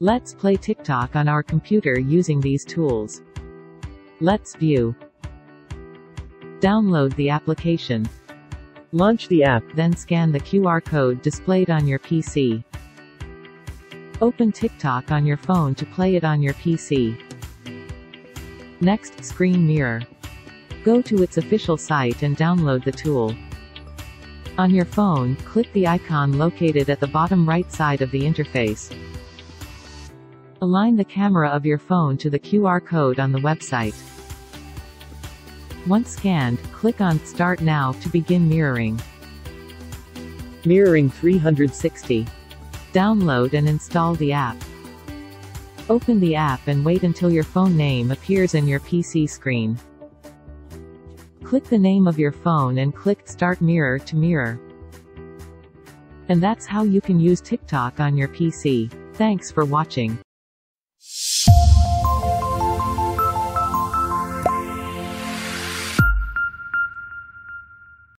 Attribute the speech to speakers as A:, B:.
A: Let's play TikTok on our computer using these tools. LetsView. Download the application.
B: Launch the app.
A: Then scan the QR code displayed on your PC. Open TikTok on your phone to play it on your PC. Next, Screen Mirror. Go to its official site and download the tool. On your phone, click the icon located at the bottom right side of the interface. Align the camera of your phone to the QR code on the website. Once scanned, click on Start Now to begin mirroring.
B: Mirroring 360.
A: Download and install the app. Open the app and wait until your phone name appears in your PC screen. Click the name of your phone and click Start Mirror to mirror. And that's how you can use TikTok on your PC. Thanks for watching you